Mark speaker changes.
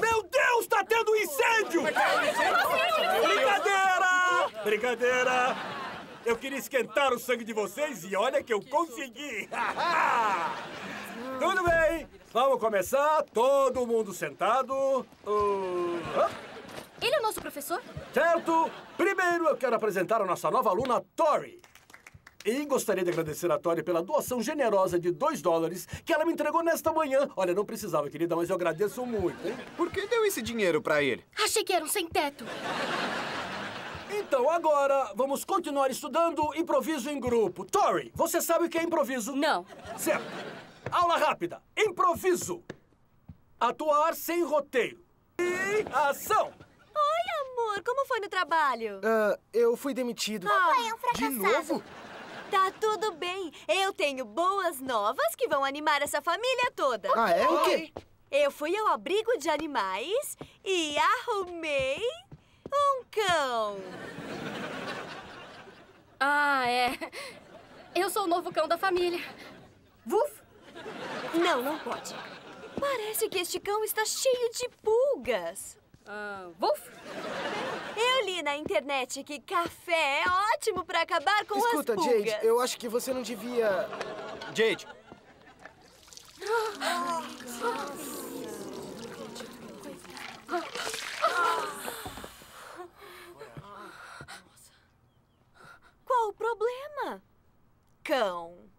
Speaker 1: Meu Deus, tá tendo incêndio! Brincadeira! Brincadeira! Eu queria esquentar o sangue de vocês e olha que eu consegui! Tudo bem, vamos começar. Todo mundo sentado. Uh?
Speaker 2: Ele é o nosso professor?
Speaker 1: certo? Primeiro eu quero apresentar a nossa nova aluna, Tori. E gostaria de agradecer a Tori pela doação generosa de 2 dólares que ela me entregou nesta manhã. Olha, não precisava, querida, mas eu agradeço muito, hein?
Speaker 3: Por que deu esse dinheiro pra ele?
Speaker 2: Achei que era um sem-teto.
Speaker 1: Então, agora vamos continuar estudando improviso em grupo. Tori, você sabe o que é improviso?
Speaker 2: Não.
Speaker 1: Certo. Aula rápida. Improviso. Atuar sem roteiro. E ação.
Speaker 4: Oi, amor, como foi no trabalho?
Speaker 5: Ah, eu fui demitido.
Speaker 4: Papai
Speaker 6: é um
Speaker 5: De novo?
Speaker 4: Tá tudo bem. Eu tenho boas novas que vão animar essa família toda.
Speaker 5: Ah, é? O quê?
Speaker 4: Eu fui ao abrigo de animais e arrumei um cão.
Speaker 2: Ah, é. Eu sou o novo cão da família. Vuf!
Speaker 4: Não, não pode. Parece que este cão está cheio de pulgas.
Speaker 2: Ah, vuf!
Speaker 4: Li na internet que café é ótimo para acabar com
Speaker 5: Escuta,
Speaker 4: as pulgas.
Speaker 5: Jade, eu acho que você não devia.
Speaker 3: Jade,
Speaker 4: Qual o problema? Cão.